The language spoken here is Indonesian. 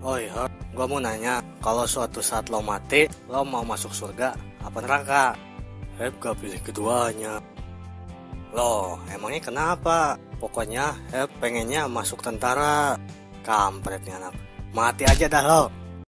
Oh iya, Oi, gue mau nanya, kalau suatu saat lo mati, lo mau masuk surga apa neraka? Hep gak pilih keduanya. Loh, emangnya kenapa? Pokoknya Hep pengennya masuk tentara. Kampret nih anak. Mati aja dah lo.